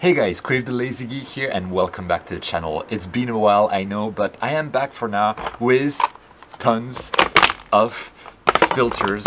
Hey guys, Cuiv the Lazy Geek here and welcome back to the channel. It's been a while, I know, but I am back for now with tons of filters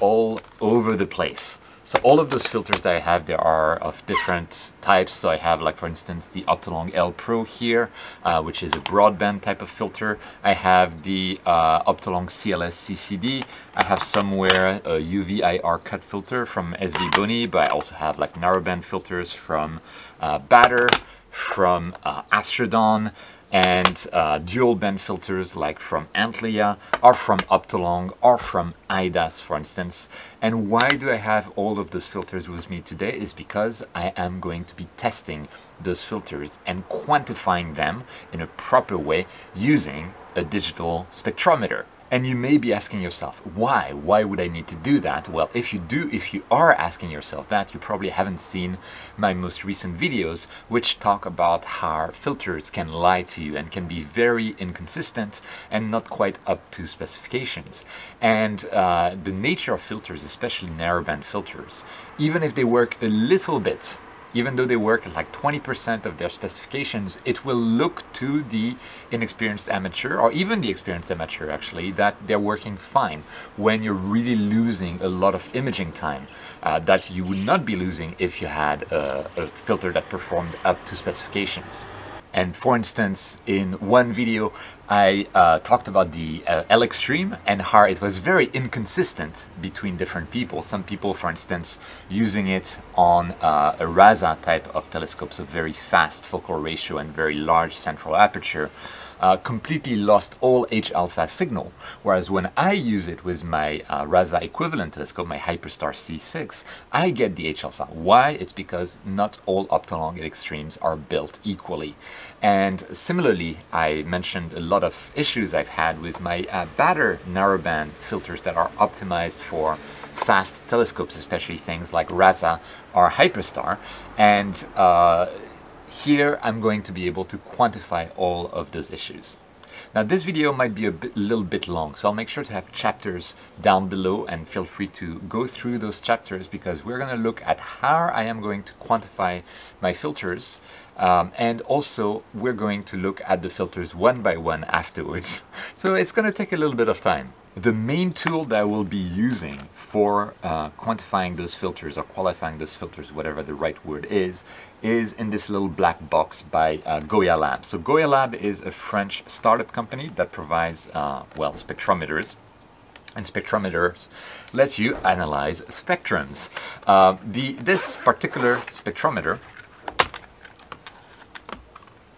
all over the place. So all of those filters that I have, there are of different types. So I have like, for instance, the Optolong L Pro here, uh, which is a broadband type of filter. I have the uh, Optolong CLS CCD. I have somewhere a UVIR cut filter from SVBony, but I also have like narrowband filters from uh, Baader, from uh, Astrodon, and uh, dual band filters like from Antlia or from Optolong or from IDAS for instance. And why do I have all of those filters with me today is because I am going to be testing those filters and quantifying them in a proper way using a digital spectrometer. And you may be asking yourself, why? Why would I need to do that? Well, if you do, if you are asking yourself that, you probably haven't seen my most recent videos, which talk about how filters can lie to you and can be very inconsistent and not quite up to specifications. And uh, the nature of filters, especially narrowband filters, even if they work a little bit even though they work like 20% of their specifications, it will look to the inexperienced amateur, or even the experienced amateur actually, that they're working fine when you're really losing a lot of imaging time uh, that you would not be losing if you had a, a filter that performed up to specifications. And for instance, in one video, I uh, talked about the uh, L-Extreme and how it was very inconsistent between different people. Some people, for instance, using it on uh, a RASA type of telescope, so very fast focal ratio and very large central aperture, uh, completely lost all H-alpha signal. Whereas when I use it with my uh, RASA equivalent telescope, my Hyperstar C6, I get the H-alpha. Why? It's because not all Optolong extremes are built equally. And similarly, I mentioned a lot of issues I've had with my uh, Baader narrowband filters that are optimized for fast telescopes, especially things like RASA or Hyperstar. And uh, here I'm going to be able to quantify all of those issues. Now this video might be a bit, little bit long, so I'll make sure to have chapters down below and feel free to go through those chapters because we're going to look at how I am going to quantify my filters um, and also we're going to look at the filters one by one afterwards. so it's going to take a little bit of time. The main tool that I will be using for uh, quantifying those filters or qualifying those filters, whatever the right word is, is in this little black box by uh, Goya Lab. So Goya Lab is a French startup company that provides, uh, well, spectrometers and spectrometers lets you analyze spectrums. Uh, the, this particular spectrometer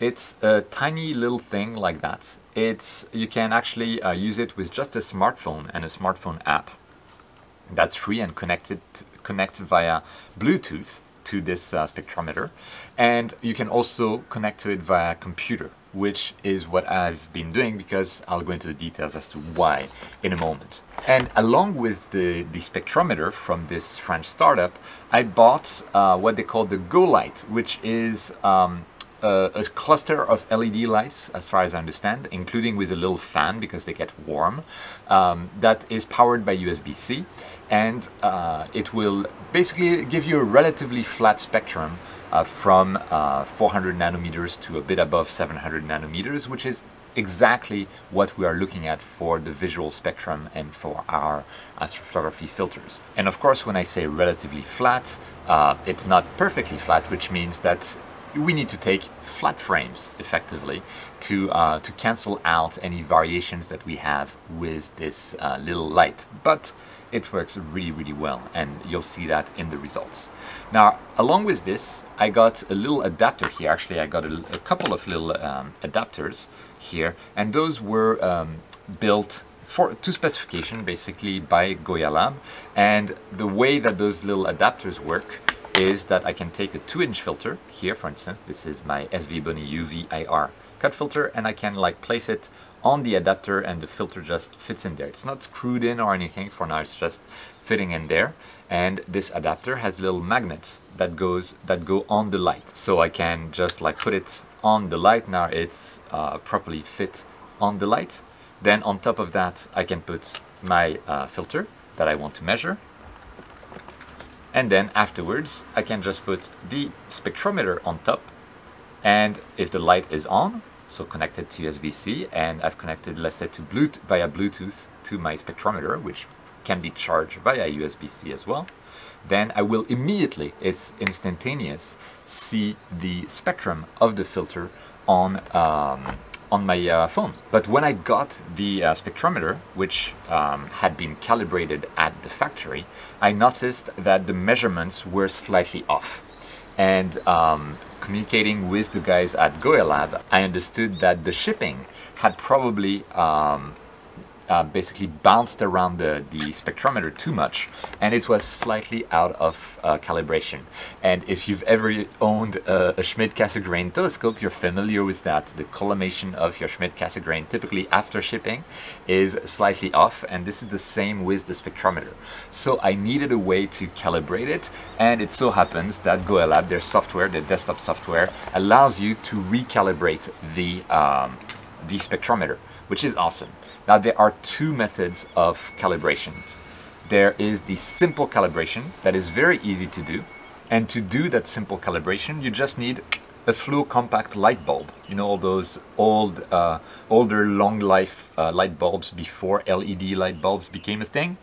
it's a tiny little thing like that. It's You can actually uh, use it with just a smartphone and a smartphone app. That's free and connected connect via Bluetooth to this uh, spectrometer. And you can also connect to it via computer, which is what I've been doing because I'll go into the details as to why in a moment. And along with the, the spectrometer from this French startup, I bought uh, what they call the Go Light, which is um, a, a, cluster of LED lights, as far as I understand, including with a little fan because they get warm, um, that is powered by USB-C, and uh, it will basically give you a relatively flat spectrum uh, from uh, 400 nanometers to a bit above 700 nanometers, which is exactly what we are looking at for the visual spectrum and for our astrophotography filters. And of course, when I say relatively flat, uh, it's not perfectly flat, which means that we need to take flat frames effectively to, uh, to cancel out any variations that we have with this uh, little light. But it works really, really well and you'll see that in the results. Now, along with this, I got a little adapter here. Actually, I got a, a couple of little um, adapters here and those were um, built for, to specification basically by Goya Lab and the way that those little adapters work is that I can take a 2 inch filter, here for instance, this is my SVBony UV IR cut filter and I can like place it on the adapter and the filter just fits in there. It's not screwed in or anything for now, it's just fitting in there. And this adapter has little magnets that goes that go on the light. So I can just like put it on the light, now it's uh, properly fit on the light. Then on top of that I can put my uh, filter that I want to measure And then afterwards, I can just put the spectrometer on top. And if the light is on, so connected to USB-C, and I've connected, let's say, to Bluetooth, via Bluetooth to my spectrometer, which can be charged via USB-C as well, then I will immediately, it's instantaneous, see the spectrum of the filter on um, on my uh, phone. But when I got the uh, spectrometer, which um, had been calibrated at the factory, I noticed that the measurements were slightly off. And um, communicating with the guys at Goya Lab, I understood that the shipping had probably um, uh, basically bounced around the, the spectrometer too much and it was slightly out of uh, calibration. And if you've ever owned a, a Schmidt-Cassegrain telescope, you're familiar with that. The collimation of your Schmidt-Cassegrain typically after shipping is slightly off and this is the same with the spectrometer. So I needed a way to calibrate it and it so happens that Goya Lab, their software, their desktop software, allows you to recalibrate the, um, the spectrometer, which is awesome. Now there are two methods of calibration. There is the simple calibration that is very easy to do. And to do that simple calibration, you just need a fluo compact light bulb. You know, all those old, uh, older long life uh, light bulbs before LED light bulbs became a thing.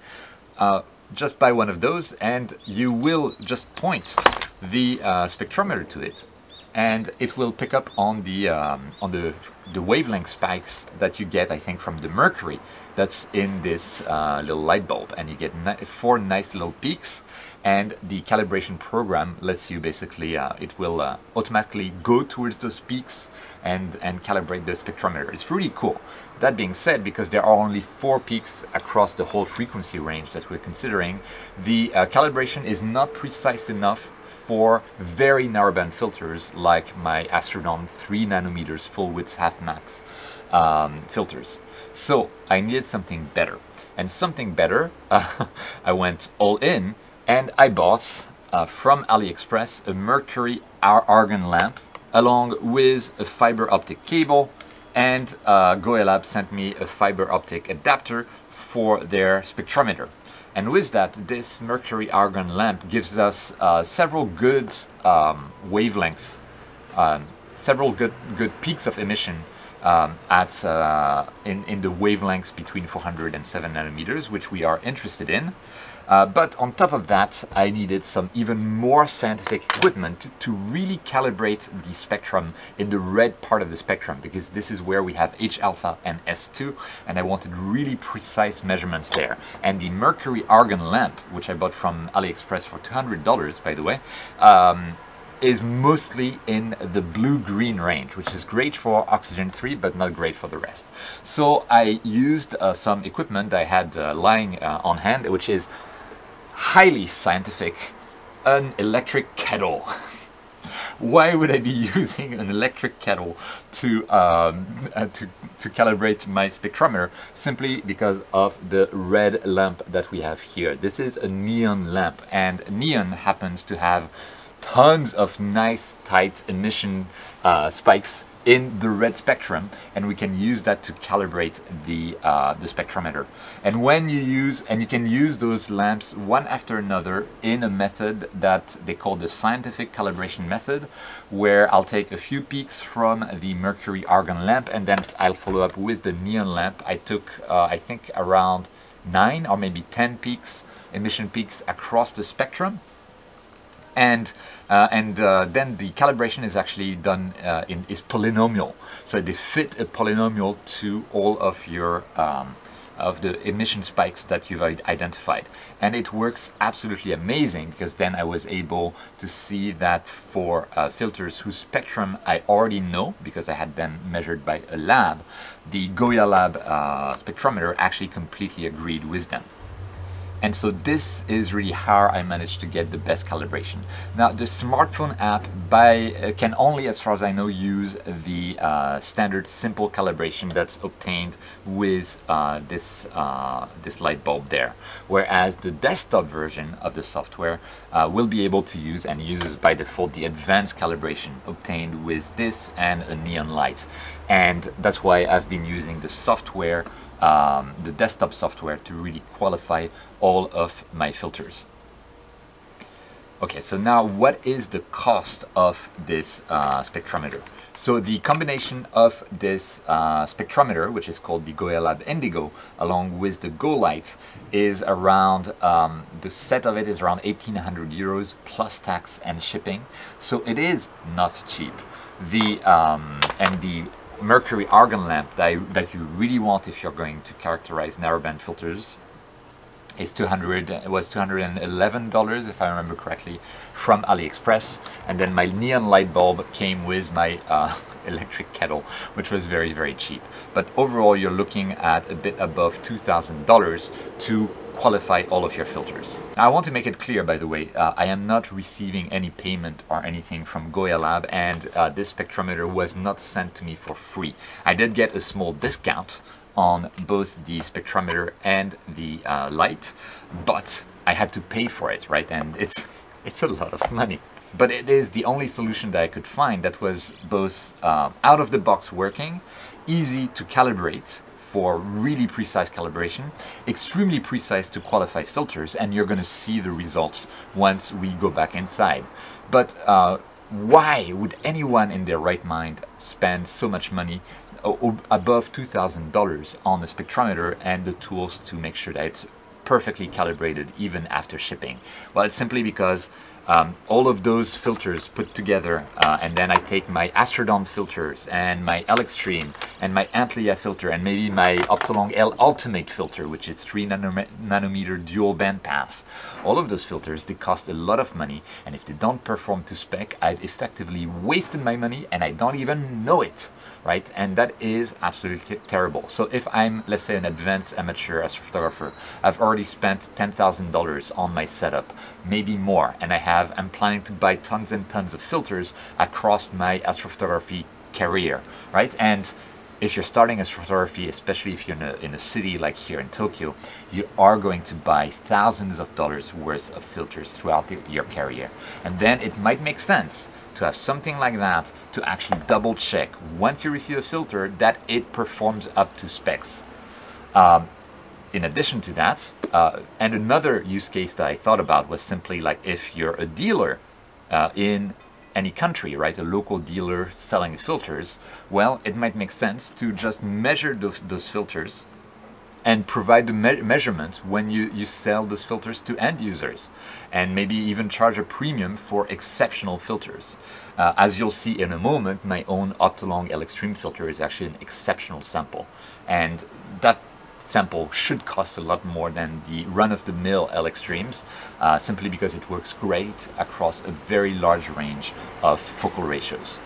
Uh, just buy one of those and you will just point the uh, spectrometer to it and it will pick up on the um, on the the wavelength spikes that you get I think from the mercury that's in this uh, little light bulb and you get ni four nice little peaks and the calibration program lets you basically uh, it will uh, automatically go towards those peaks and and calibrate the spectrometer it's really cool that being said because there are only four peaks across the whole frequency range that we're considering the uh, calibration is not precise enough for very narrowband filters like my Astrodon 3 nanometers full width half max um, filters. So I needed something better. And something better, uh, I went all in and I bought uh, from AliExpress a mercury ar argon lamp along with a fiber optic cable and uh, Goya Lab sent me a fiber optic adapter for their spectrometer. And with that, this mercury argon lamp gives us uh, several good um, wavelengths, um, several good, good peaks of emission um, at uh, in, in the wavelengths between 400 and 7 nanometers, which we are interested in. Uh, but on top of that, I needed some even more scientific equipment to really calibrate the spectrum in the red part of the spectrum, because this is where we have H-alpha and S2, and I wanted really precise measurements there. And the mercury argon lamp, which I bought from AliExpress for $200, by the way, um, is mostly in the blue-green range, which is great for oxygen 3, but not great for the rest. So I used uh, some equipment I had uh, lying uh, on hand, which is highly scientific, an electric kettle. Why would I be using an electric kettle to, um, uh, to, to calibrate my spectrometer? Simply because of the red lamp that we have here. This is a neon lamp and neon happens to have tons of nice tight emission uh, spikes in the red spectrum and we can use that to calibrate the uh, the spectrometer. And when you use and you can use those lamps one after another in a method that they call the scientific calibration method where I'll take a few peaks from the mercury argon lamp and then I'll follow up with the neon lamp. I took uh, I think around nine or maybe ten peaks emission peaks across the spectrum and uh, and uh, then the calibration is actually done uh, in is polynomial. So they fit a polynomial to all of your um, of the emission spikes that you've identified. And it works absolutely amazing because then I was able to see that for uh, filters whose spectrum I already know because I had been measured by a lab the Goya Lab uh, spectrometer actually completely agreed with them and so this is really how I managed to get the best calibration. Now the smartphone app by uh, can only, as far as I know, use the uh, standard simple calibration that's obtained with uh, this, uh, this light bulb there. Whereas the desktop version of the software uh, will be able to use and uses by default the advanced calibration obtained with this and a neon light. And that's why I've been using the software um, the desktop software to really qualify all of my filters. Okay, so now what is the cost of this uh, spectrometer? So the combination of this uh, spectrometer, which is called the Goya Indigo, along with the Go is around, um, the set of it is around 1800 euros plus tax and shipping. So it is not cheap. The, um, and the mercury argon lamp that, I, that you really want if you're going to characterize narrowband filters is 200 it was 211 dollars if I remember correctly from AliExpress. And then my neon light bulb came with my uh, electric kettle which was very very cheap. But overall you're looking at a bit above $2,000 to qualify all of your filters. Now, I want to make it clear, by the way, uh, I am not receiving any payment or anything from Goya Lab, and uh, this spectrometer was not sent to me for free. I did get a small discount on both the spectrometer and the uh, light, but I had to pay for it, right? And it's, it's a lot of money. But it is the only solution that I could find that was both uh, out of the box working, easy to calibrate, for really precise calibration, extremely precise to qualify filters, and you're going to see the results once we go back inside. But uh, why would anyone in their right mind spend so much money above $2,000 on a spectrometer and the tools to make sure that it's perfectly calibrated even after shipping? Well, it's simply because um, all of those filters put together uh, and then I take my Astrodon filters and my L-Extreme and my Antlia filter and maybe my Optolong L Ultimate filter which is 3 nanom nanometer dual bandpass. All of those filters they cost a lot of money and if they don't perform to spec I've effectively wasted my money and I don't even know it right? And that is absolutely terrible. So if I'm, let's say, an advanced amateur astrophotographer, I've already spent $10,000 on my setup, maybe more, and I have, I'm planning to buy tons and tons of filters across my astrophotography career, right? And if you're starting astrophotography, especially if you're in a, in a city like here in Tokyo, you are going to buy thousands of dollars worth of filters throughout the, your career. And then it might make sense to have something like that to actually double check once you receive a filter that it performs up to specs. Um, in addition to that, uh, and another use case that I thought about was simply like if you're a dealer uh, in any country, right, a local dealer selling filters, well, it might make sense to just measure those, those filters and provide the me measurement when you, you sell those filters to end users and maybe even charge a premium for exceptional filters. Uh, as you'll see in a moment, my own Optolong L-Extreme filter is actually an exceptional sample and that sample should cost a lot more than the run-of-the-mill L-Extremes uh, simply because it works great across a very large range of focal ratios.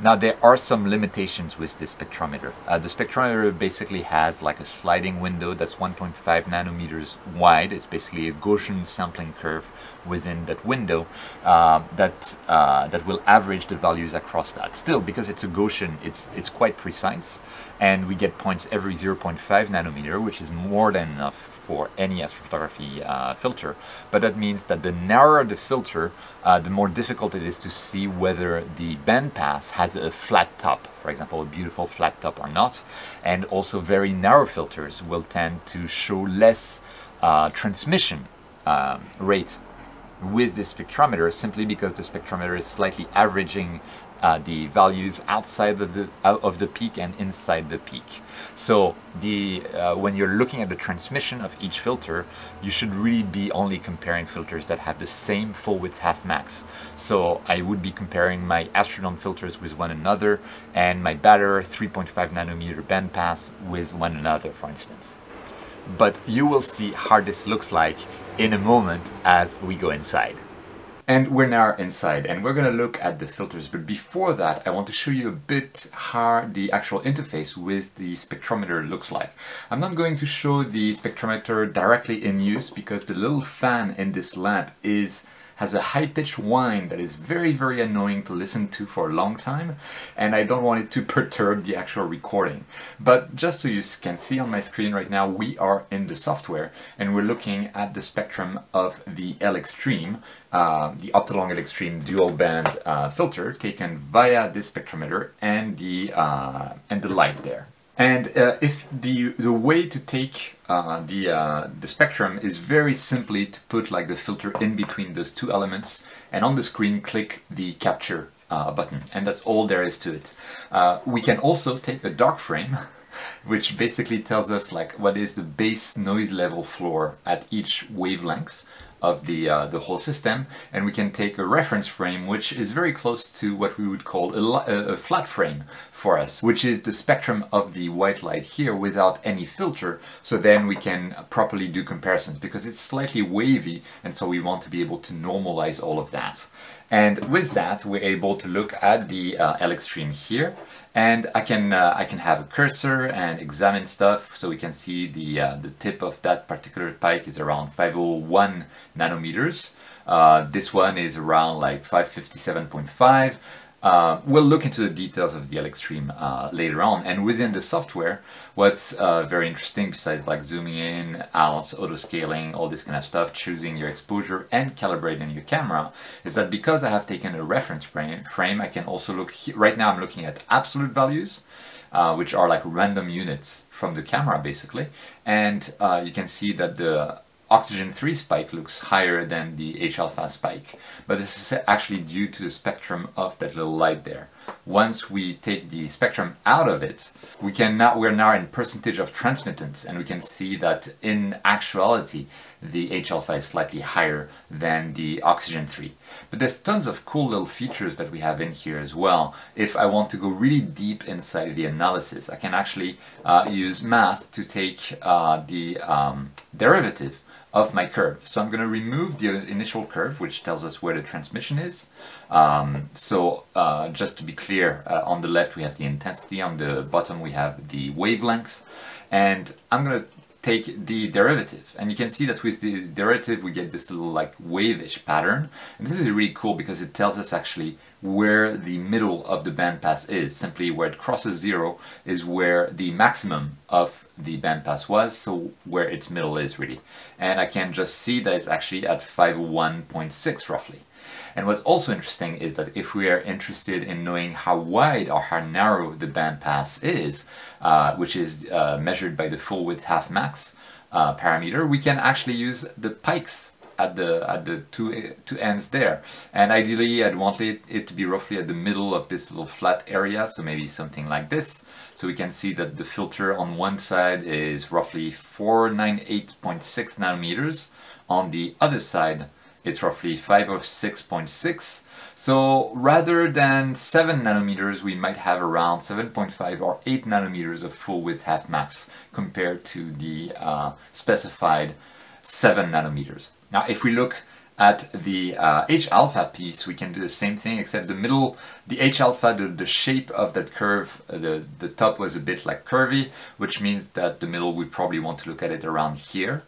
Now there are some limitations with this spectrometer. Uh, the spectrometer basically has like a sliding window that's 1.5 nanometers wide. It's basically a Gaussian sampling curve within that window uh, that uh, that will average the values across that. Still, because it's a Gaussian, it's it's quite precise, and we get points every 0.5 nanometer, which is more than enough for any astrophotography uh, filter. But that means that the narrower the filter, uh, the more difficult it is to see whether the bandpass has a flat top, for example, a beautiful flat top or not. And also very narrow filters will tend to show less uh, transmission um, rate with the spectrometer simply because the spectrometer is slightly averaging uh, the values outside of the, of the peak and inside the peak. So the uh, when you're looking at the transmission of each filter, you should really be only comparing filters that have the same full width half max. So I would be comparing my Astrodon filters with one another and my Baader 3.5 nanometer bandpass with one another, for instance. But you will see how this looks like in a moment as we go inside. And we're now inside and we're going to look at the filters. But before that, I want to show you a bit how the actual interface with the spectrometer looks like. I'm not going to show the spectrometer directly in use because the little fan in this lamp is has a high-pitched whine that is very, very annoying to listen to for a long time, and I don't want it to perturb the actual recording. But just so you can see on my screen right now, we are in the software, and we're looking at the spectrum of the L-Extreme, uh, the Optolong L-Extreme dual band uh, filter taken via this spectrometer and the, uh, and the light there. And uh, if the, the way to take uh, the, uh, the spectrum is very simply to put like the filter in between those two elements and on the screen click the capture uh, button and that's all there is to it. Uh, we can also take a dark frame which basically tells us like what is the base noise level floor at each wavelength of the, uh, the whole system and we can take a reference frame which is very close to what we would call a, a, flat frame for us which is the spectrum of the white light here without any filter so then we can properly do comparisons because it's slightly wavy and so we want to be able to normalize all of that. And with that, we're able to look at the uh, L-Extreme here, and I can uh, I can have a cursor and examine stuff, so we can see the uh, the tip of that particular pike is around 501 nanometers. Uh, this one is around like 557.5. Uh, we'll look into the details of the L-Extreme uh, later on. And within the software, what's uh, very interesting, besides like zooming in, out, auto scaling, all this kind of stuff, choosing your exposure and calibrating your camera, is that because I have taken a reference frame, frame I can also look, right now I'm looking at absolute values, uh, which are like random units from the camera basically. And uh, you can see that the oxygen 3 spike looks higher than the H-alpha spike, but this is actually due to the spectrum of that little light there. Once we take the spectrum out of it, we can now, we're now in percentage of transmittance and we can see that in actuality the H-alpha is slightly higher than the oxygen 3. But there's tons of cool little features that we have in here as well. If I want to go really deep inside the analysis, I can actually uh, use math to take uh, the um, derivative of my curve. So I'm going to remove the initial curve, which tells us where the transmission is. Um, so uh, just to be clear, uh, on the left we have the intensity, on the bottom we have the wavelength. And I'm going to take the derivative. And you can see that with the derivative we get this little like wave-ish pattern. And this is really cool because it tells us actually where the middle of the bandpass is. Simply where it crosses zero is where the maximum of the bandpass was. So where its middle is really. And I can just see that it's actually at 501.6 roughly and what's also interesting is that if we are interested in knowing how wide or how narrow the bandpass is, uh, which is uh, measured by the full width half max uh, parameter, we can actually use the pikes at the at the two two ends there. And ideally I'd want it, it to be roughly at the middle of this little flat area so maybe something like this. So we can see that the filter on one side is roughly 498.6 nanometers. On the other side it's roughly 5 or 6.6. So rather than 7 nanometers, we might have around 7.5 or 8 nanometers of full width half max compared to the uh, specified 7 nanometers. Now if we look at the uh, H-alpha piece, we can do the same thing, except the middle, the H-alpha, the, the shape of that curve, uh, the, the top was a bit like curvy, which means that the middle, we probably want to look at it around here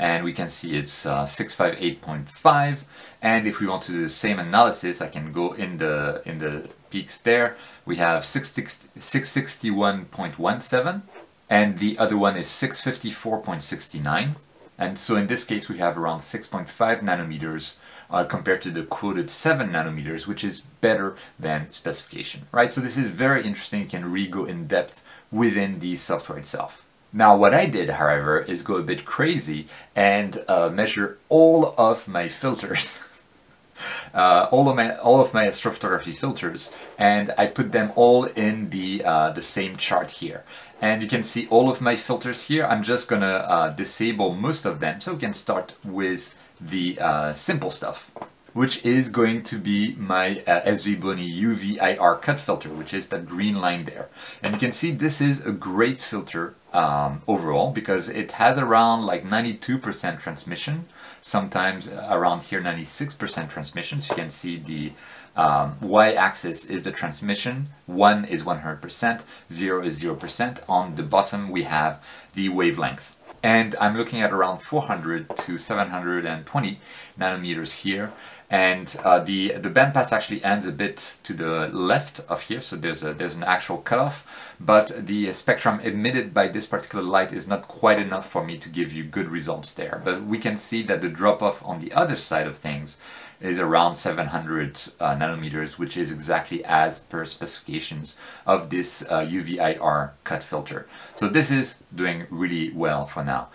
and we can see it's uh, 658.5 and if we want to do the same analysis I can go in the in the peaks there. We have 661.17 and the other one is 654.69 and so in this case we have around 6.5 nanometers uh, compared to the quoted 7 nanometers which is better than specification right? So this is very interesting you can really go in depth within the software itself now what I did, however, is go a bit crazy and uh, measure all of my filters. uh, all of my all of my astrophotography filters and I put them all in the uh, the same chart here. And you can see all of my filters here. I'm just gonna uh, disable most of them so we can start with the uh, simple stuff which is going to be my uh, SVBony UV IR cut filter, which is that green line there. And you can see this is a great filter um, overall because it has around like 92% transmission, sometimes around here 96% transmission. So you can see the um, y-axis is the transmission, 1 is 100%, 0 is 0%. On the bottom we have the wavelength and I'm looking at around 400 to 720 nanometers here and uh, the the bandpass actually ends a bit to the left of here so there's a there's an actual cutoff but the spectrum emitted by this particular light is not quite enough for me to give you good results there but we can see that the drop off on the other side of things is around 700 uh, nanometers, which is exactly as per specifications of this uh, UV-IR cut filter. So this is doing really well for now.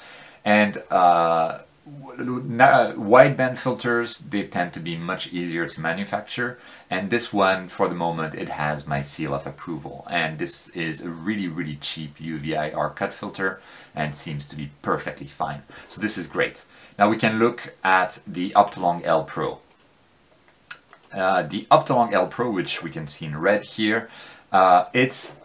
And uh, wideband filters, they tend to be much easier to manufacture. And this one, for the moment, it has my seal of approval. And this is a really, really cheap UV-IR cut filter and seems to be perfectly fine. So this is great. Now we can look at the Optolong L Pro. Uh, the Optolong L Pro, which we can see in red here, uh, it's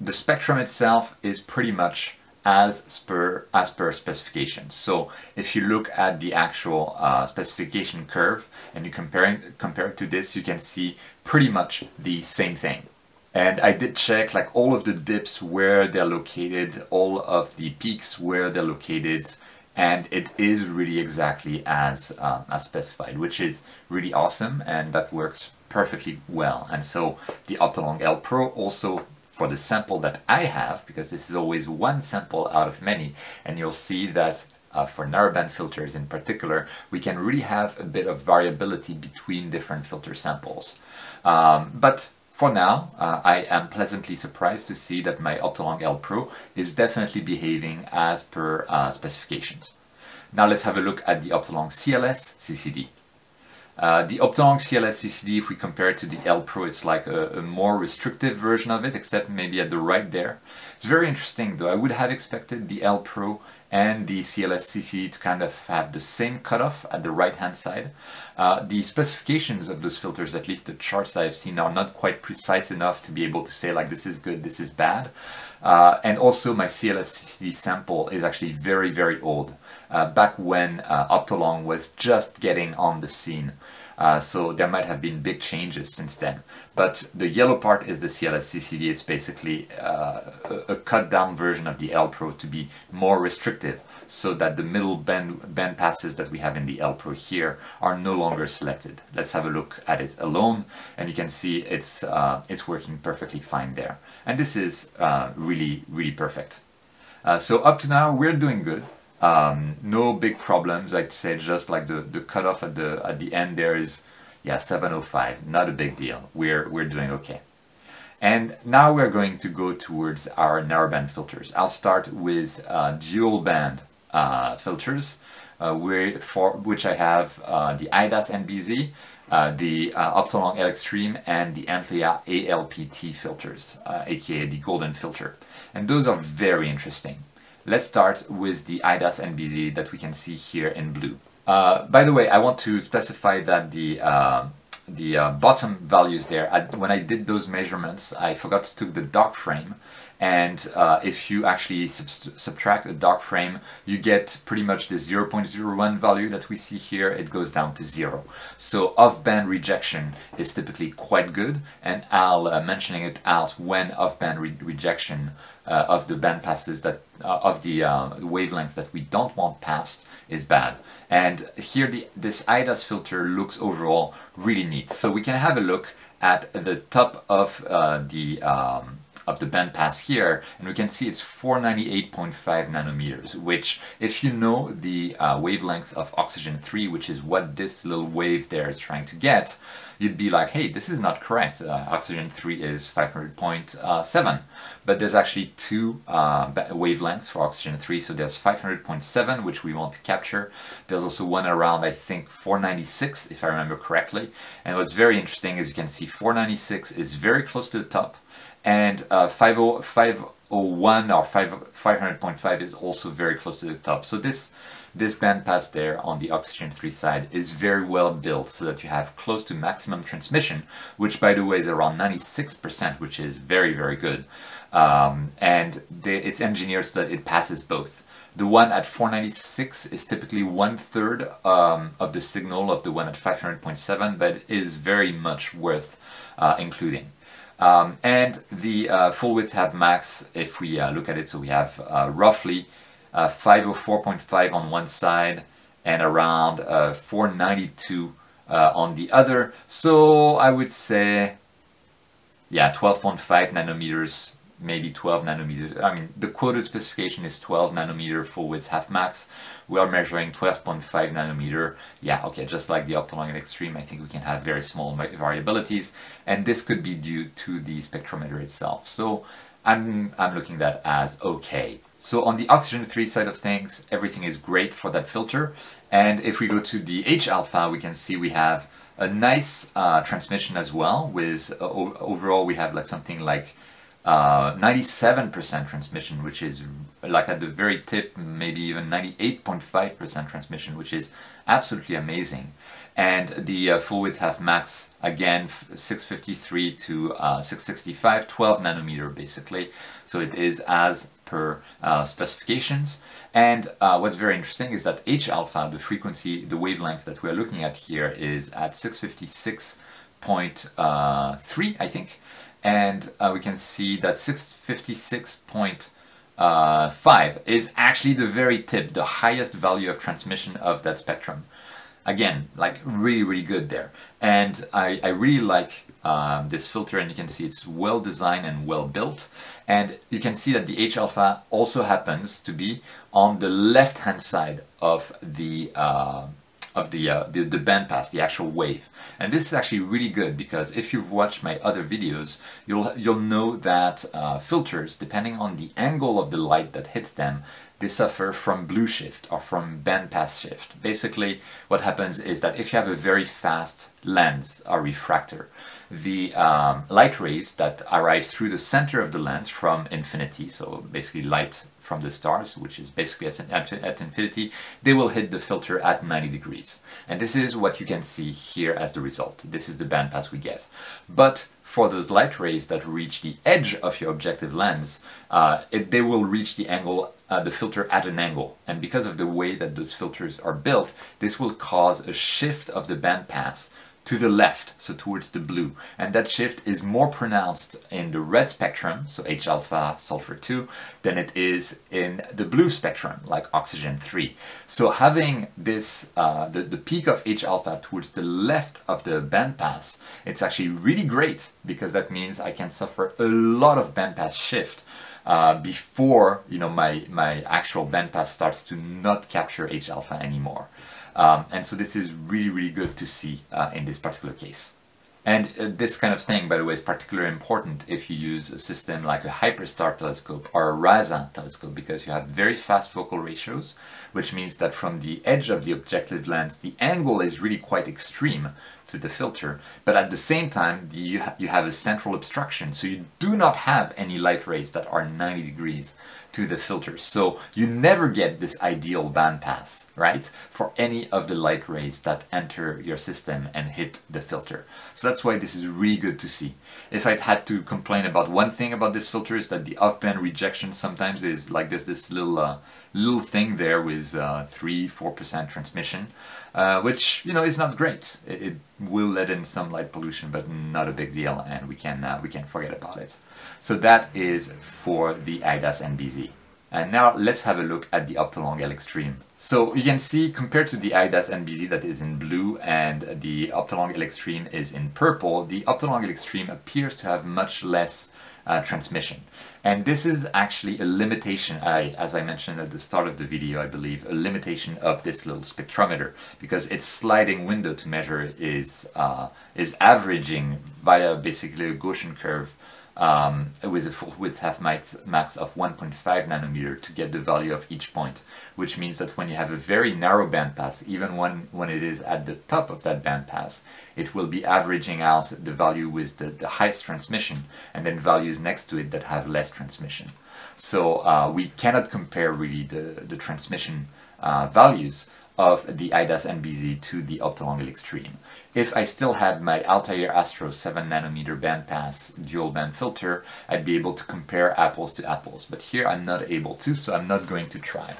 the spectrum itself is pretty much as per, as per specifications. So if you look at the actual uh, specification curve and you compare, compare it to this, you can see pretty much the same thing. And I did check like all of the dips where they're located, all of the peaks where they're located, and it is really exactly as, uh, as specified, which is really awesome and that works perfectly well. And so the Optolong L Pro also for the sample that I have, because this is always one sample out of many, and you'll see that uh, for narrowband filters in particular, we can really have a bit of variability between different filter samples. Um, but for now, uh, I am pleasantly surprised to see that my Optolong L Pro is definitely behaving as per uh, specifications. Now let's have a look at the Optolong CLS CCD. Uh, the Optolong CLS CCD, if we compare it to the L Pro, it's like a, a, more restrictive version of it, except maybe at the right there. It's very interesting though. I would have expected the L Pro and the CLS CCD to kind of have the same cutoff at the right hand side. Uh, the specifications of those filters, at least the charts I've seen, are not quite precise enough to be able to say like this is good, this is bad. Uh, and also my CLS CCD sample is actually very, very old. Uh, back when uh, Optolong was just getting on the scene. Uh, so there might have been big changes since then. But the yellow part is the CLS-CCD. It's basically uh, a, cut down version of the L Pro to be more restrictive so that the middle band, band passes that we have in the L Pro here are no longer selected. Let's have a look at it alone and you can see it's, uh, it's working perfectly fine there. And this is uh, really, really perfect. Uh, so up to now we're doing good. Um, no big problems. I'd say just like the, the cutoff at the at the end there is yeah 705. Not a big deal. We're we're doing okay. And now we're going to go towards our narrowband filters. I'll start with uh, dual band uh, filters, uh, where, for which I have uh, the IDAS NBZ, uh, the uh, Optolong L Extreme, and the Antlia ALPT filters, aka the golden filter. And those are very interesting. Let's start with the IDAS NBZ that we can see here in blue. Uh, by the way, I want to specify that the uh, the uh, bottom values there, I, when I did those measurements, I forgot to take the dark frame and uh, if you actually sub subtract a dark frame you get pretty much the 0.01 value that we see here. It goes down to zero. So off-band rejection is typically quite good. And I'll uh, mentioning it out when off-band re rejection uh, of the band passes that uh, of the uh, wavelengths that we don't want passed is bad. And here the this IDAS filter looks overall really neat. So we can have a look at the top of uh, the um, of the bandpass here, and we can see it's 498.5 nanometers, which if you know the uh, wavelengths of oxygen 3, which is what this little wave there is trying to get, you'd be like, hey, this is not correct. Uh, oxygen 3 is 500.7, but there's actually two uh, wavelengths for oxygen 3, so there's 500.7, which we want to capture. There's also one around, I think, 496, if I remember correctly. And what's very interesting is you can see 496 is very close to the top, and uh, 501 or 5, 500.5 is also very close to the top. So this this bandpass there on the oxygen 3 side is very well built so that you have close to maximum transmission, which by the way is around 96%, which is very, very good. Um, and it's engineered so that it passes both. The one at 496 is typically one third um, of the signal of the one at 500.7, but is very much worth uh, including. Um, and the uh, full width have max, if we uh, look at it, so we have uh, roughly uh, 504.5 on one side and around uh, 492 uh, on the other. So I would say, yeah, 12.5 nanometers maybe 12 nanometers. I mean, the quoted specification is 12 nanometer full width half max. We are measuring 12.5 nanometer. Yeah, okay, just like the Optolong L-Extreme, I think we can have very small variabilities, and this could be due to the spectrometer itself. So I'm, I'm looking at that as okay. So on the oxygen 3 side of things, everything is great for that filter. And if we go to the H-alpha, we can see we have a nice uh, transmission as well with uh, overall we have like something like 97% uh, transmission, which is like at the very tip, maybe even 98.5% transmission, which is absolutely amazing. And the uh, full width half max, again, 653 to uh, 665, 12 nanometer basically. So it is as per uh, specifications. And uh, what's very interesting is that H alpha, the frequency, the wavelength that we're looking at here is at 656.3, uh, I think and uh, we can see that 656.5 uh, is actually the very tip, the highest value of transmission of that spectrum. Again, like really, really good there. And I, I really like um, this filter and you can see it's well designed and well built. And you can see that the H-alpha also happens to be on the left hand side of the uh, of the, uh, the, the bandpass, the actual wave. And this is actually really good because if you've watched my other videos, you'll, you'll know that uh, filters, depending on the angle of the light that hits them, they suffer from blue shift or from bandpass shift. Basically, what happens is that if you have a very fast lens or refractor, the um, light rays that arrive through the center of the lens from infinity, so basically light from the stars, which is basically at, at, infinity, they will hit the filter at 90 degrees. And this is what you can see here as the result. This is the bandpass we get. But for those light rays that reach the edge of your objective lens, uh, it, they will reach the angle, uh, the filter at an angle. And because of the way that those filters are built, this will cause a shift of the bandpass to the left, so towards the blue. And that shift is more pronounced in the red spectrum, so H-alpha sulfur 2, than it is in the blue spectrum, like oxygen 3. So having this, uh, the, the peak of H-alpha towards the left of the bandpass, it's actually really great because that means I can suffer a lot of bandpass shift uh, before you know my my actual bandpass starts to not capture H alpha anymore. Um, and so this is really, really good to see uh, in this particular case. And uh, this kind of thing, by the way, is particularly important if you use a system like a Hyperstar telescope or a RASA telescope because you have very fast focal ratios, which means that from the edge of the objective lens, the angle is really quite extreme to the filter, but at the same time, you, ha you have a central obstruction, so you do not have any light rays that are 90 degrees to the filter. So you never get this ideal bandpass, right? For any of the light rays that enter your system and hit the filter. So that's why this is really good to see. If I'd had to complain about one thing about this filter is that the off-band rejection sometimes is like this, this little uh, little thing there with uh, 3-4% transmission, uh, which, you know, is not great. It, it, will let in some light pollution, but not a big deal, and we can, uh, we can forget about it. So that is for the IDAS NBZ. And now let's have a look at the Optolong L Extreme. So you can see compared to the IDAS NBZ that is in blue and the Optolong L Extreme is in purple, the Optolong L Extreme appears to have much less uh, transmission. And this is actually a limitation, I, as I mentioned at the start of the video, I believe, a limitation of this little spectrometer because its sliding window to measure is, uh, is averaging via basically a Gaussian curve um, with a full width half max, max of 1.5 nanometer to get the value of each point, which means that when you have a very narrow bandpass, even when, when it is at the top of that bandpass, it will be averaging out the value with the, the highest transmission and then values next to it that have less transmission. So uh, we cannot compare really the, the transmission uh, values of the IDAS NBZ to the Optolong Extreme. If I still had my Altair Astro 7 nanometer bandpass dual band filter, I'd be able to compare apples to apples. But here I'm not able to, so I'm not going to try.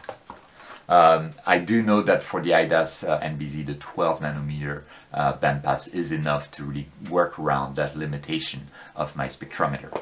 Um, I do know that for the IDAS uh, NBZ, the 12 nanometer uh, bandpass is enough to really work around that limitation of my spectrometer.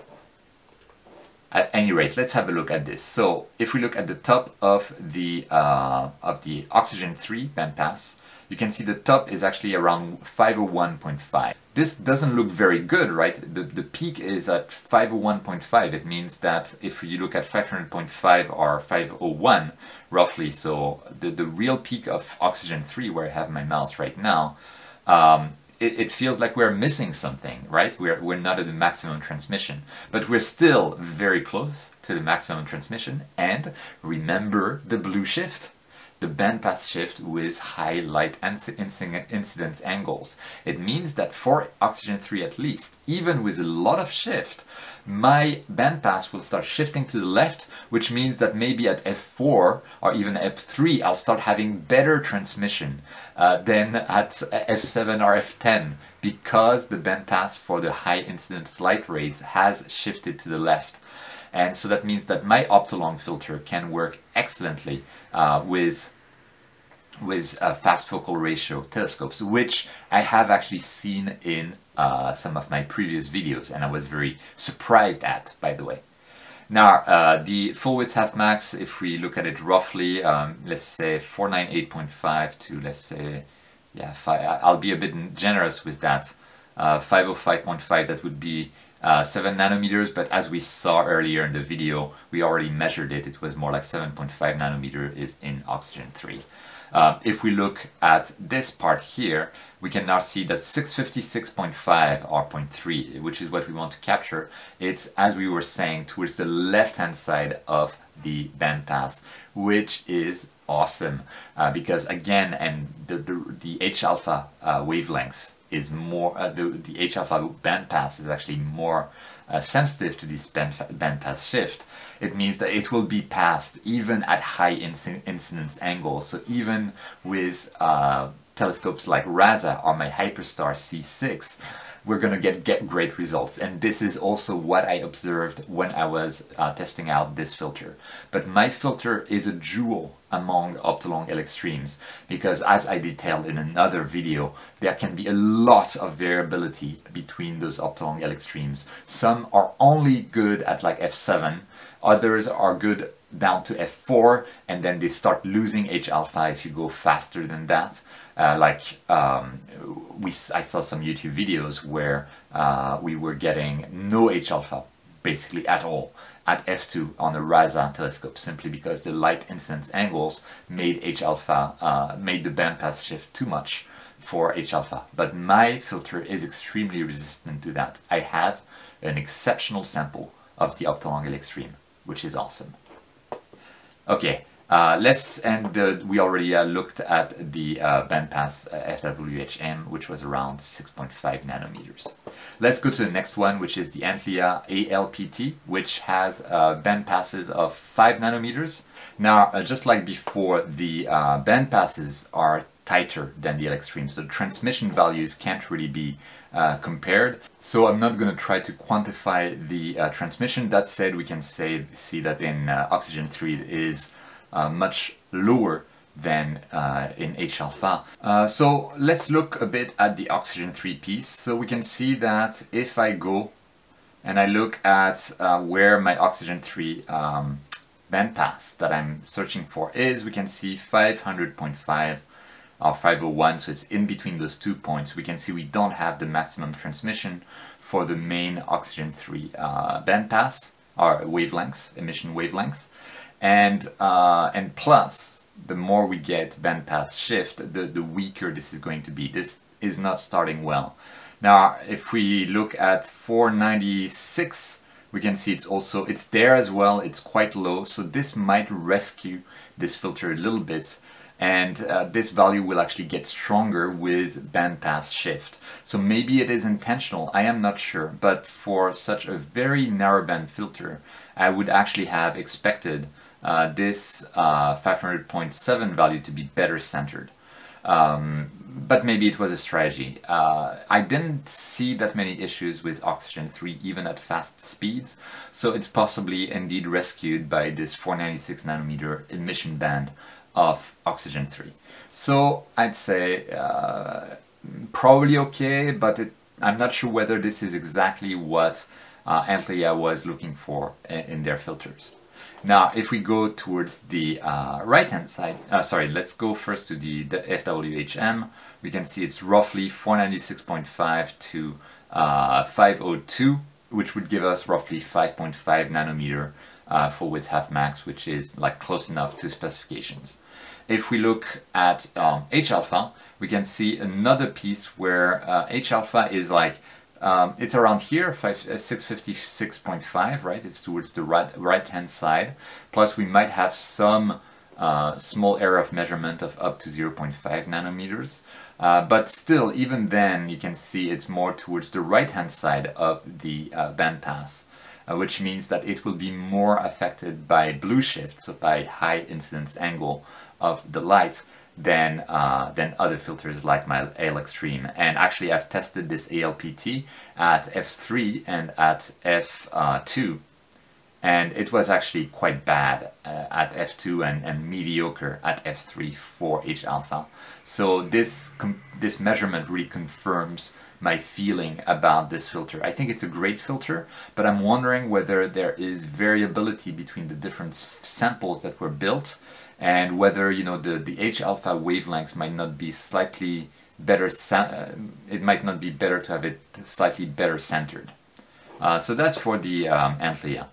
At any rate, let's have a look at this. So if we look at the top of the, uh, of the oxygen 3 bandpass, you can see the top is actually around 501.5. this doesn't look very good, right? The, the peak is at 501.5. It means that if you look at 500.5 or 501, roughly, so the, the real peak of oxygen 3, where I have my mouse right now, um, it, it, feels like we're missing something, right? We're, we're not at the maximum transmission, but we're still very close to the maximum transmission. And remember the blue shift the bandpass shift with high light incidence angles. It means that for oxygen 3 at least, even with a lot of shift, my bandpass will start shifting to the left, which means that maybe at f4 or even f3 I'll start having better transmission uh, than at f7 or f10 because the bandpass for the high incidence light rays has shifted to the left. And so that means that my Optolong filter can work excellently uh, with with uh, fast focal ratio telescopes, which I have actually seen in uh, some of my previous videos and I was very surprised at, by the way. Now, uh, the full width half max, if we look at it roughly, um, let's say 498.5 to let's say, yeah, five, I'll be a bit generous with that. Uh, 505.5, that would be uh, 7 nanometers, but as we saw earlier in the video, we already measured it, it was more like 7.5 nanometer is in oxygen 3. Uh, if we look at this part here, we can now see that 656.5 or 0.3, which is what we want to capture, it's, as we were saying, towards the left-hand side of the bandpass, which is awesome uh, because again, and the, the, the H-alpha uh, wavelengths is more, uh, the, the H-alpha bandpass is actually more uh, sensitive to this band, bandpass shift. It means that it will be passed even at high incidence angles. So even with uh, telescopes like RASA or my Hyperstar C6, we're to get, get great results. And this is also what I observed when I was uh, testing out this filter. But my filter is a jewel among Optolong L-Extremes because as I detailed in another video, there can be a lot of variability between those Optolong L-Extremes. Some are only good at like f7, others are good down to f4 and then they start losing h-alpha if you go faster than that. Uh, like um, we, I saw some YouTube videos where uh, we were getting no h-alpha basically at all at f2 on a RASA telescope simply because the light incidence angles made h-alpha, uh, made the bandpass shift too much for h-alpha. But my filter is extremely resistant to that. I have an exceptional sample of the Optolong L-Extreme, which is awesome. Okay, uh, let's, and we already uh, looked at the uh, bandpass uh, FWHM, which was around 6.5 nanometers. Let's go to the next one, which is the Antlia ALPT, which has uh, bandpasses of 5 nanometers. Now, just like before, the bandpasses are tighter than the L-Extreme, so the transmission values can't really be uh, compared. So I'm not going to try to quantify the uh, transmission. That said, we can say see that in uh, oxygen 3 it is uh, much lower than uh, in H-alpha. Uh, so let's look a bit at the oxygen 3 piece. So we can see that if I go and I look at where my oxygen 3 um, bandpass that I'm searching for is, we can see 500.5 our 501, so it's in between those two points. We can see we don't have the maximum transmission for the main oxygen 3 uh, bandpass, or wavelengths, emission wavelengths. And, uh, and plus, the more we get bandpass shift, the, the weaker this is going to be. This is not starting well. Now, if we look at 496, we can see it's also, it's there as well, it's quite low, so this might rescue this filter a little bit and uh, this value will actually get stronger with bandpass shift. So maybe it is intentional, I am not sure, but for such a very narrowband filter, I would actually have expected uh, this uh, 500.7 value to be better centered. Um, but maybe it was a strategy. Uh, I didn't see that many issues with Oxygen 3 even at fast speeds, so it's possibly indeed rescued by this 496 nanometer emission band of oxygen 3. So I'd say uh, probably okay, but it, I'm not sure whether this is exactly what uh, Antlia was looking for in, in their filters. Now, if we go towards the uh, right-hand side, uh, sorry, let's go first to the, the, FWHM. We can see it's roughly 496.5 to uh, 502, which would give us roughly 5.5 nanometer uh, full width half max, which is like close enough to specifications. If we look at um, H-alpha, we can see another piece where uh, H-alpha is like um, it's around here, 656.5, uh, right? It's towards the right right hand side. Plus, we might have some uh, small error of measurement of up to 0.5 nanometers. Uh, but still, even then, you can see it's more towards the right hand side of the uh, bandpass, uh, which means that it will be more affected by blue shift, so by high incidence angle of the light than uh, than other filters like my L-Extreme. And actually, I've tested this ALPT at f3 and at f2, and it was actually quite bad uh, at f2 and, and mediocre at f3 for H alpha. So this this measurement really confirms my feeling about this filter. I think it's a great filter, but I'm wondering whether there is variability between the different samples that were built and whether you know the the H alpha wavelengths might not be slightly better uh, it might not be better to have it slightly better centered. Uh, so that's for the um, Antlia.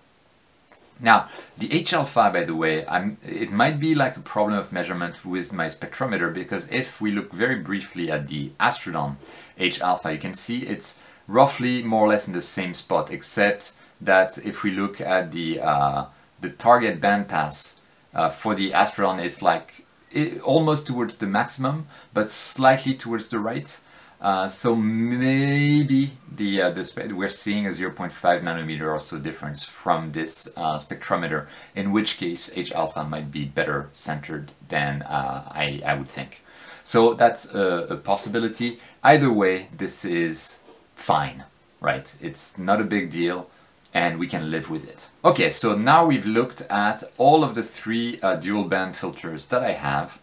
Now the H alpha by the way I'm, it might be like a problem of measurement with my spectrometer because if we look very briefly at the Astrodon H alpha you can see it's roughly more or less in the same spot except that if we look at the uh, the target bandpass uh, for the Astrodon is like it, almost towards the maximum, but slightly towards the right. Uh, so maybe the, uh, the we're seeing a 0.5 nanometer or so difference from this uh, spectrometer, in which case H alpha might be better centered than uh, I, I would think. So that's a, a possibility. Either way, this is fine, right? It's not a big deal and we can live with it. Okay, so now we've looked at all of the three uh, dual band filters that I have.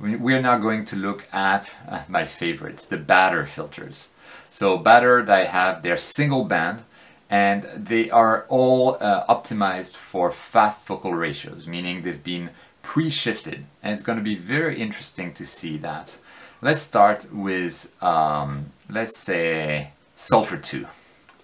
We're now going to look at uh, my favorites, the Baader filters. So Baader, I have their single band and they are all uh, optimized for fast focal ratios, meaning they've been pre-shifted and it's going to be very interesting to see that. Let's start with, um, let's say, sulfur 2.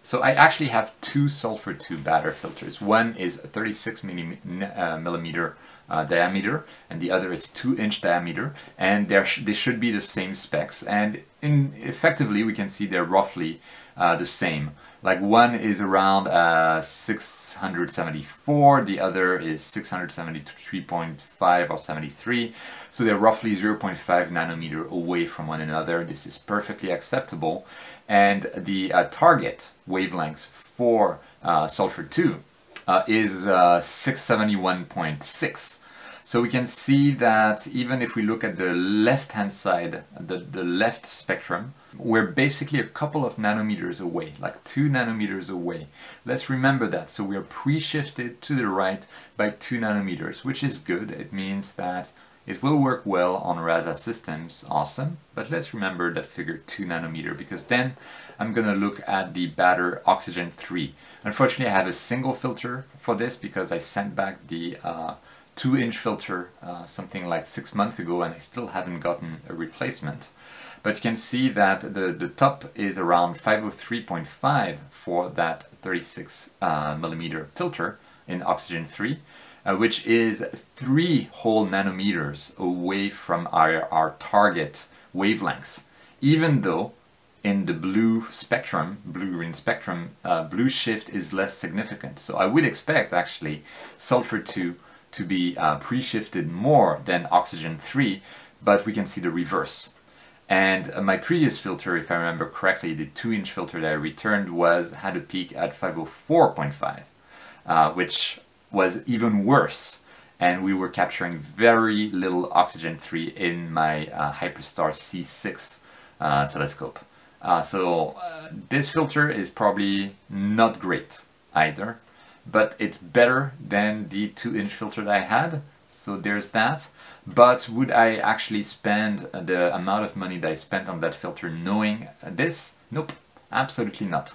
So I actually have two sulfur 2 Baader filters. One is 36 uh, millimeter uh, diameter and the other is 2 inch diameter and sh they should be the same specs and in effectively we can see they're roughly uh, the same. Like one is around uh, 674, the other is 673.5 or 73. So they're roughly 0.5 nanometer away from one another. This is perfectly acceptable. And the uh, target wavelength for uh, sulfur 2 uh, is uh, 671.6. So we can see that even if we look at the left hand side, the, the left spectrum, we're basically a couple of nanometers away, like two nanometers away. Let's remember that. So we're pre-shifted to the right by two nanometers, which is good. It means that it will work well on RASA systems, awesome, but let's remember that figure 2 nanometer because then I'm gonna look at the Baader Oxygen 3. Unfortunately I have a single filter for this because I sent back the uh, 2 inch filter uh, something like 6 months ago and I still haven't gotten a replacement. But you can see that the, the top is around 503.5 for that 36 uh, millimeter filter in Oxygen 3 uh, which is three whole nanometers away from our, our target wavelengths, even though in the blue spectrum, blue-green spectrum, uh, blue shift is less significant. So I would expect actually sulfur 2 to be uh, pre-shifted more than oxygen 3, but we can see the reverse. And uh, my previous filter, if I remember correctly, the 2-inch filter that I returned was had a peak at 504.5, uh, which was even worse and we were capturing very little oxygen 3 in my uh, Hyperstar C6 uh, telescope. Uh, so uh, this filter is probably not great either, but it's better than the 2-inch filter that I had, so there's that. But would I actually spend the amount of money that I spent on that filter knowing this? Nope, absolutely not.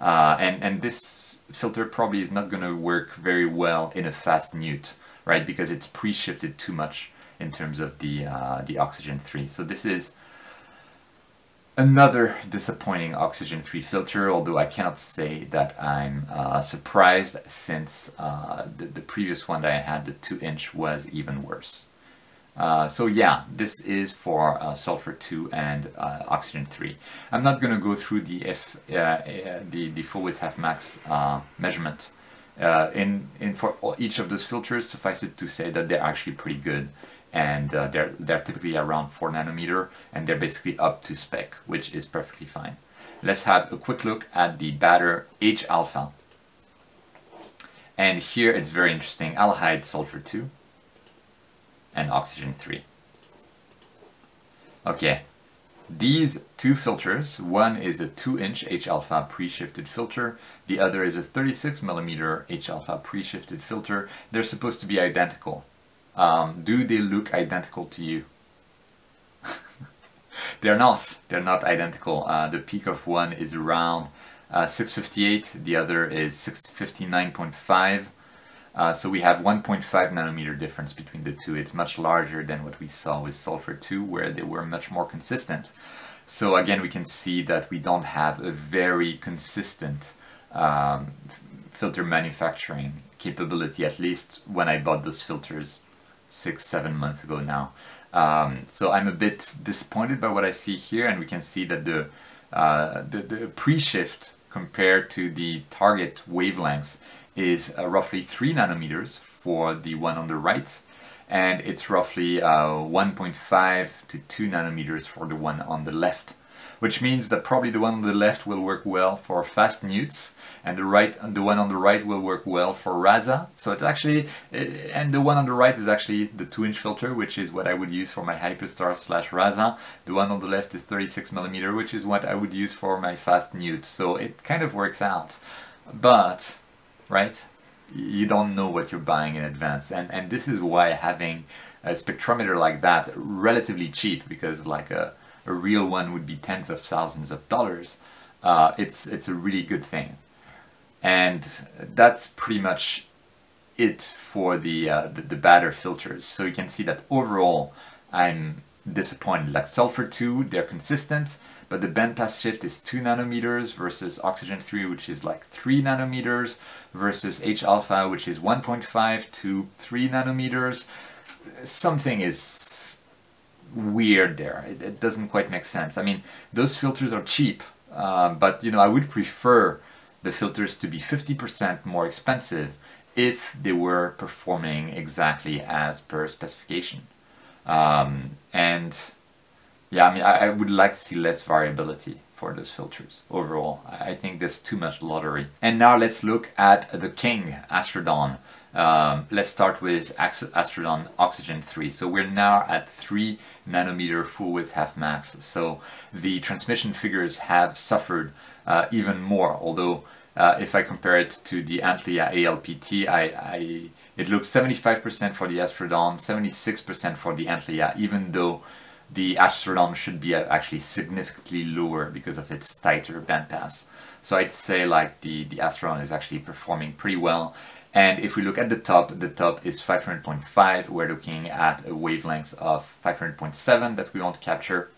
Uh, and, and this filter probably is not going to work very well in a fast newt, right? Because it's pre-shifted too much in terms of the, uh, the oxygen 3. So this is another disappointing oxygen 3 filter, although I cannot say that I'm uh, surprised since uh, the, the previous one that I had, the 2 inch, was even worse. Uh, so yeah, this is for uh, sulfur 2 and uh, oxygen 3. I'm not going to go through the F, uh, uh, the, the full width half max measurement in, in for each of those filters. Suffice it to say that they're actually pretty good and they're, they're typically around 4 nanometer and they're basically up to spec, which is perfectly fine. Let's have a quick look at the Baader H alpha. And here it's very interesting, aldehyde sulfur 2 and oxygen 3. Okay, these two filters, one is a 2-inch H-alpha pre-shifted filter, the other is a 36mm H-alpha pre-shifted filter. They're supposed to be identical. Um, do they look identical to you? They're not. They're not identical. Uh, the peak of one is around uh, 658, the other is 659.5. Uh, so we have 1.5 nanometer difference between the two. It's much larger than what we saw with sulfur 2 where they were much more consistent. So again, we can see that we don't have a very consistent um, filter manufacturing capability, at least when I bought those filters six, seven months ago now. Um, so I'm a bit disappointed by what I see here and we can see that the, uh, the, the pre-shift compared to the target wavelengths is uh, roughly 3 nanometers for the one on the right and it's roughly uh, 1.5 to 2 nanometers for the one on the left which means that probably the one on the left will work well for fast newts and the right the one on the right will work well for RASA. So it's actually eh, and the one on the right is actually the 2 inch filter which is what I would use for my Hyperstar slash RASA. The one on the left is 36 millimeter which is what I would use for my fast newts. So it kind of works out. But right? You don't know what you're buying in advance. And, and this is why having a spectrometer like that, relatively cheap, because like a, a real one would be tens of thousands of dollars, uh, it's, it's a really good thing. And that's pretty much it for the, uh, the, the Baader filters. So you can see that overall I'm disappointed. Like sulfur 2, they're consistent, but the bandpass shift is 2 nanometers versus oxygen 3 which is like 3 nanometers versus H alpha which is 1.5 to 3 nanometers. Something is weird there. It, it, doesn't quite make sense. I mean, those filters are cheap, uh, but you know, I would prefer the filters to be 50% more expensive if they were performing exactly as per specification. Um, and yeah, I mean, I, I, would like to see less variability for those filters overall. I think there's too much lottery. And now let's look at the King Astrodon. Um, let's start with Astrodon Oxygen 3. So we're now at 3 nanometer full width half max. So the transmission figures have suffered uh, even more, although uh, if I compare it to the Antlia ALPT, I, I, it looks 75% for the Astrodon, 76% for the Antlia, even though the Astrodon should be actually significantly lower because of its tighter bandpass. So I'd say like the, the Astrodon is actually performing pretty well. And if we look at the top, the top is 500.5. We're looking at a wavelength of 500.7 that we want to capture.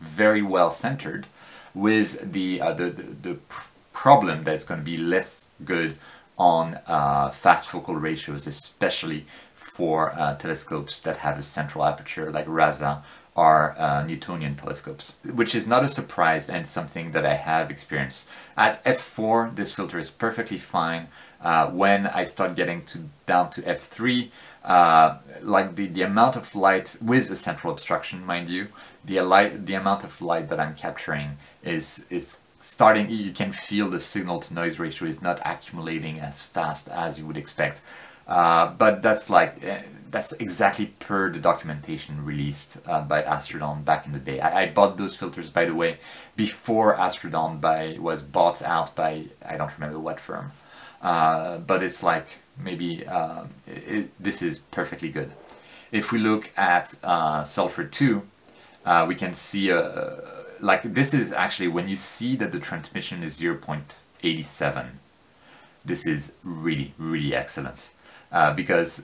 Very well centered with the, uh, the, the, the problem that's going to be less good on uh, fast focal ratios, especially for uh, telescopes that have a central aperture like RASA are uh, Newtonian telescopes, which is not a surprise and something that I have experienced. At f4, this filter is perfectly fine. Uh, when I start getting to down to f3, uh, like the, the amount of light with a central obstruction, mind you, the light, the amount of light that I'm capturing is is starting. You can feel the signal to noise ratio is not accumulating as fast as you would expect. Uh, but that's like uh, that's exactly per the documentation released uh, by Astrodon back in the day. I, I, bought those filters, by the way, before Astrodon by was bought out by I don't remember what firm. Uh, but it's like maybe um, it, this is perfectly good. If we look at uh, sulfur 2, we can see a like this is actually when you see that the transmission is 0.87 this is really, really excellent. Uh, because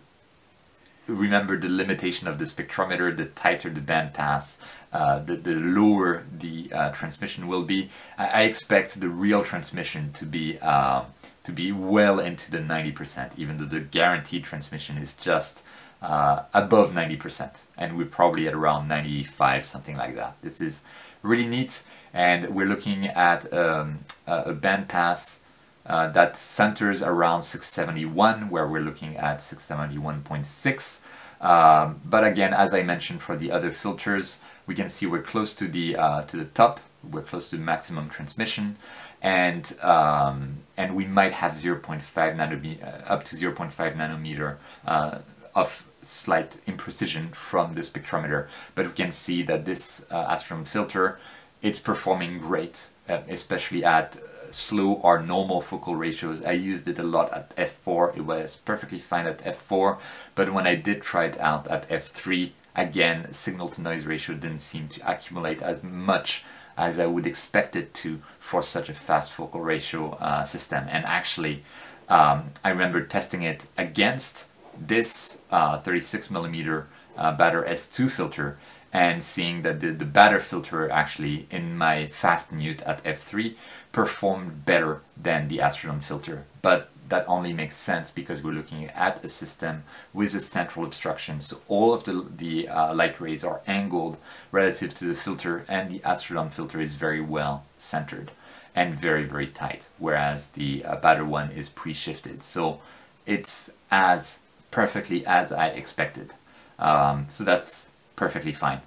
remember the limitation of the spectrometer, the tighter the bandpass, uh, the, the lower the uh, transmission will be. I, I, expect the real transmission to be uh, to be well into the 90%, even though the guaranteed transmission is just uh, above 90%, and we're probably at around 95, something like that. This is really neat, and we're looking at um, a bandpass uh, that centers around 671, where we're looking at 671.6. Um, but again, as I mentioned for the other filters, we can see we're close to the uh, to the top. We're close to maximum transmission, and um, and we might have 0.5 nanometer uh, up to 0.5 nanometer uh, of slight imprecision from the spectrometer. But we can see that this uh, Astrodon filter, it's performing great, uh, especially at slow or normal focal ratios. I used it a lot at f4, it was perfectly fine at f4, but when I did try it out at f3, again, signal to noise ratio didn't seem to accumulate as much as I would expect it to for such a fast focal ratio uh, system. And actually, um, I remember testing it against this uh, 36 millimeter uh, Baader S2 filter and seeing that the, the Baader filter actually in my fast newt at f3 performed better than the Astrodon filter. But that only makes sense because we're looking at a system with a central obstruction. So all of the, the uh, light rays are angled relative to the filter and the Astrodon filter is very well centered and very, very tight, whereas the uh, Baader one is pre-shifted. So it's as perfectly as I expected. Um, so that's perfectly fine.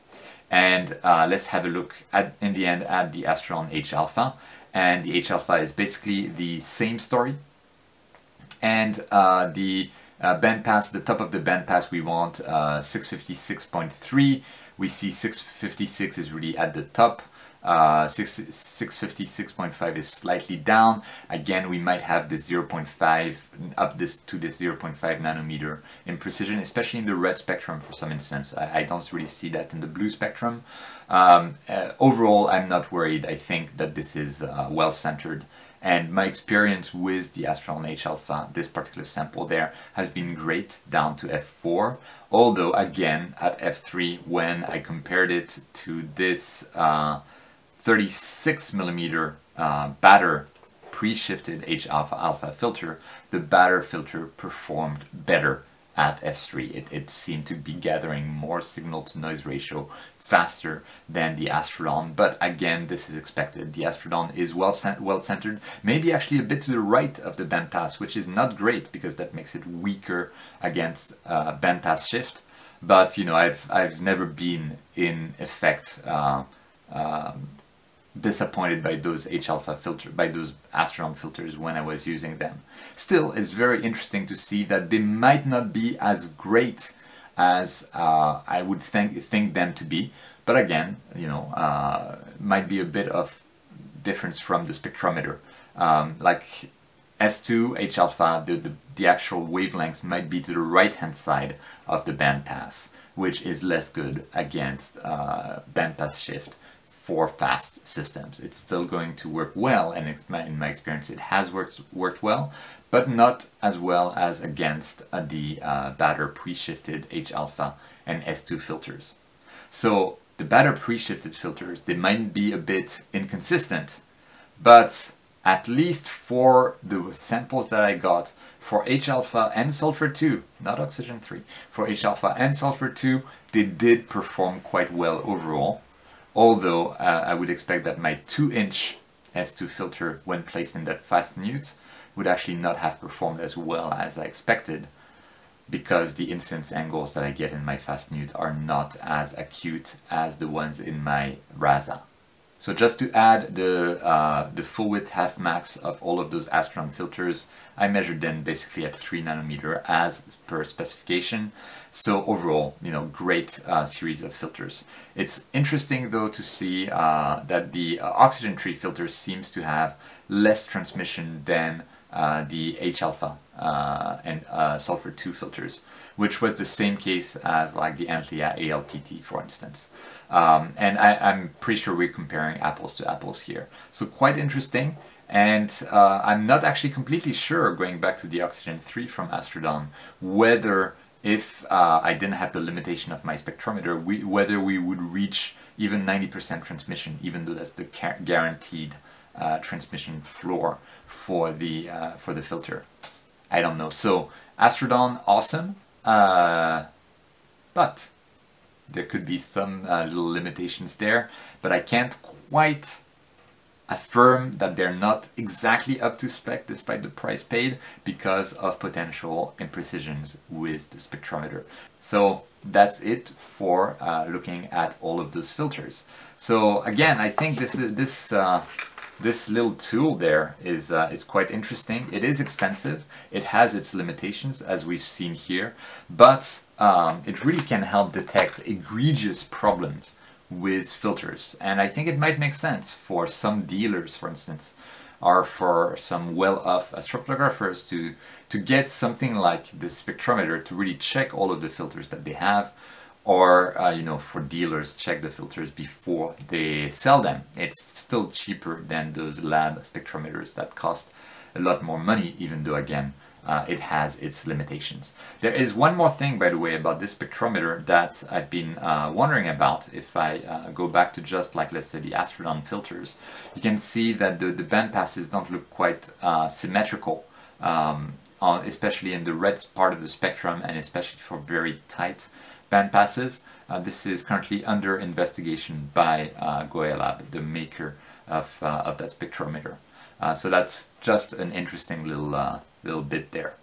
And uh, let's have a look at, in the end at the Astrodon H alpha. And the H alpha is basically the same story. And uh, the uh, bandpass, the top of the bandpass, we want uh, 656.3. We see 656 is really at the top. Uh, 6, 656.5 is slightly down. Again, we might have the 0.5 up this to this 0.5 nanometer in precision, especially in the red spectrum for some instance. I, I don't really see that in the blue spectrum. Um, uh, overall, I'm not worried. I think that this is uh, well centered. And my experience with the Astrodon H alpha, this particular sample there, has been great down to f4. Although, again, at f3, when I compared it to this uh, 36 millimeter uh, Baader pre-shifted H alpha alpha filter, the Baader filter performed better at f3. It, it seemed to be gathering more signal to noise ratio faster than the Astrodon, but again, this is expected. The Astrodon is well, well centered, maybe actually a bit to the right of the bandpass, which is not great because that makes it weaker against uh, bandpass shift. But you know, I've I've never been in effect uh, um, disappointed by those H-alpha filter, by those Astrodon filters when I was using them. Still, it's very interesting to see that they might not be as great as uh, I would think, think them to be. But again, you know, uh, might be a bit of difference from the spectrometer. Um, like S2, H-alpha, the, the, the actual wavelengths might be to the right-hand side of the bandpass, which is less good against uh, bandpass shift for fast systems. It's still going to work well, and in my experience it has worked, worked well, but not as well as against uh, the uh, pre-shifted H-alpha and S2 filters. So the Baader pre-shifted filters, they might be a bit inconsistent, but at least for the samples that I got for H-alpha and sulfur 2, not oxygen 3, for H-alpha and sulfur 2, they did perform quite well overall although uh, I would expect that my 2 inch S2 filter when placed in that fast newt would actually not have performed as well as I expected because the incidence angles that I get in my fast newt are not as acute as the ones in my Rasa. So just to add the, uh, the full width half max of all of those Astrodon filters, I measured them basically at 3 nanometer as per specification. So overall, you know, great uh, series of filters. It's interesting though to see uh, that the uh, oxygen 3 filter seems to have less transmission than uh, the H-alpha uh, and sulfur 2 filters, which was the same case as like the Antlia ALPT for instance. Um, and I, am pretty sure we're comparing apples to apples here. So quite interesting. And uh, I'm not actually completely sure, going back to the Oxygen 3 from Astrodon, whether if uh, I didn't have the limitation of my spectrometer, we, whether we would reach even 90% transmission, even though that's the guaranteed uh, transmission floor for the uh, for the filter. I don't know. So Astrodon, awesome, uh, but there could be some uh, little limitations there. But I can't quite affirm that they're not exactly up to spec despite the price paid because of potential imprecisions with the spectrometer. So that's it for uh, looking at all of those filters. So again, I think this this uh, this little tool there is uh, is quite interesting. It is expensive. It has its limitations as we've seen here, but um, it really can help detect egregious problems with filters. And I think it might make sense for some dealers, for instance, or for some well-off astrophotographers to, to get something like this spectrometer to really check all of the filters that they have or uh, you know for dealers check the filters before they sell them it's still cheaper than those lab spectrometers that cost a lot more money even though again uh, it has its limitations. There is one more thing, by the way, about this spectrometer that I've been uh, wondering about. If I uh, go back to just like, let's say, the Astrodon filters, you can see that the, the band passes don't look quite uh, symmetrical, um, on, especially in the red part of the spectrum and especially for very tight band passes. Uh, this is currently under investigation by uh, Goyalab, the maker of, of that spectrometer. so that's just an interesting little little bit there.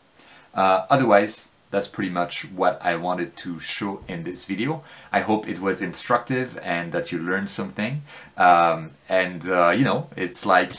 Uh, otherwise, that's pretty much what I wanted to show in this video. I hope it was instructive and that you learned something. Um, and uh, you know, it's like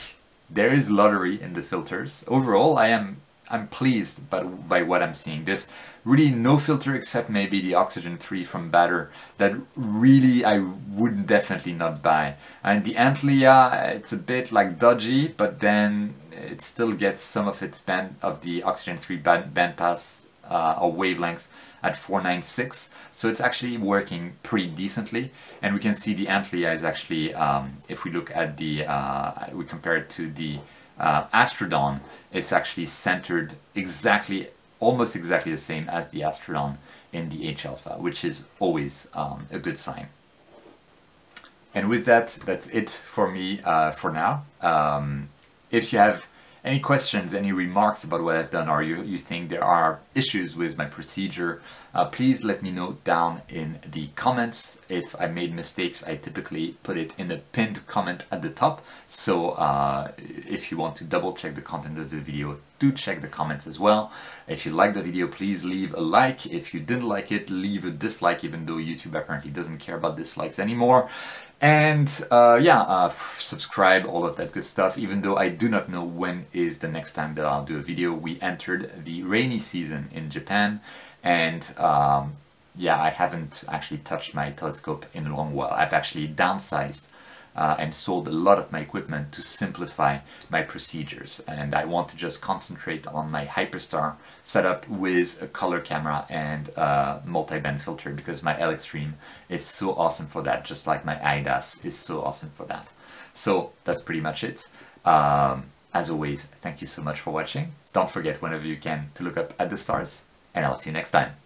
there is lottery in the filters. Overall, I am I'm pleased by, by what I'm seeing. There's really no filter except maybe the Oxygen 3 from Baader that really I would definitely not buy. And the Antlia, it's a bit like dodgy, but then it still gets some of its band of the Oxygen 3 band, band pass uh, or wavelengths at 496 so it's actually working pretty decently and we can see the Antlia is actually um, if we look at the uh, we compare it to the uh, Astrodon it's actually centered exactly almost exactly the same as the Astrodon in the H alpha which is always um, a good sign. And with that that's it for me uh, for now. Um, if you have any questions, any remarks about what I've done, or you, you think there are issues with my procedure, uh, please let me know down in the comments. If I made mistakes, I typically put it in a pinned comment at the top. So uh, if you want to double check the content of the video, do check the comments as well. If you like the video, please leave a like. If you didn't like it, leave a dislike, even though YouTube apparently doesn't care about dislikes anymore. And uh, yeah, uh, subscribe, all of that good stuff, even though I do not know when is the next time that I'll do a video. We entered the rainy season in Japan and um, yeah, I haven't actually touched my telescope in a long while. I've actually downsized uh, and sold a lot of my equipment to simplify my procedures. And I want to just concentrate on my Hyperstar setup with a color camera and a multi-band filter because my L-Extreme is so awesome for that, just like my IDAS is so awesome for that. So that's pretty much it. Um, as always, thank you so much for watching. Don't forget whenever you can to look up at the stars and I'll see you next time.